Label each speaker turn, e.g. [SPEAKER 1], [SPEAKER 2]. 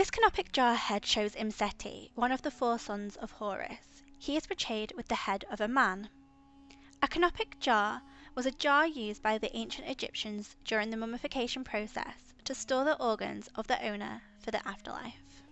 [SPEAKER 1] This canopic jar head shows Imsety, one of the four sons of Horus. He is portrayed with the head of a man. A canopic jar was a jar used by the ancient Egyptians during the mummification process to store the organs of the owner for the afterlife.